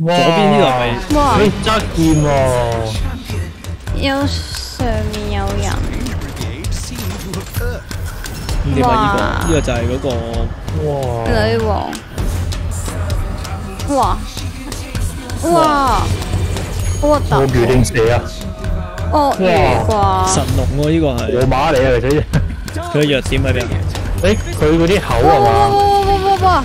左邊呢度係咪？哇！有上面有人？呢個哇呢個就係嗰個哇！女王，哇哇，好核突鱷魚定蛇啊？鱷魚啩神？龍喎，呢個河係馬嚟啊，其實佢嘅弱點喺邊啊？誒佢嗰啲口哇哇係嘛？哇哇哇哇！哇！